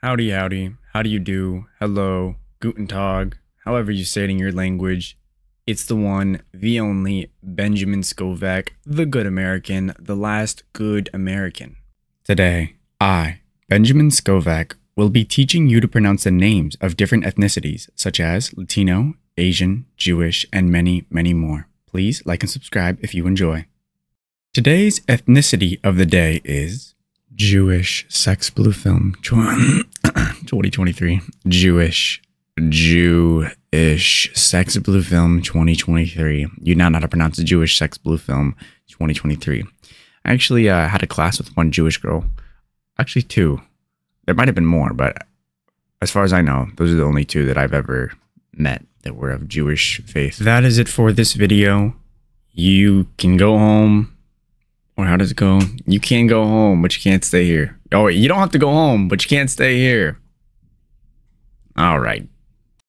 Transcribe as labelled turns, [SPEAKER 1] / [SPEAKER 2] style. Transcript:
[SPEAKER 1] Howdy, howdy. How do you do? Hello, guten tag, however you say it in your language. It's the one, the only Benjamin Scovach, the good American, the last good American. Today, I, Benjamin Scovach, will be teaching you to pronounce the names of different ethnicities, such as Latino, Asian, Jewish, and many, many more. Please like and subscribe if you enjoy. Today's ethnicity of the day is Jewish Sex Blue Film 2023. Jewish. Jewish Sex Blue Film 2023. You now know how to pronounce a Jewish Sex Blue Film 2023. I actually uh, had a class with one Jewish girl. Actually, two. There might have been more, but as far as I know, those are the only two that I've ever met that were of Jewish faith. That is it for this video. You can go home or how does it go? You can go home, but you can't stay here. Oh, wait, you don't have to go home, but you can't stay here. All right.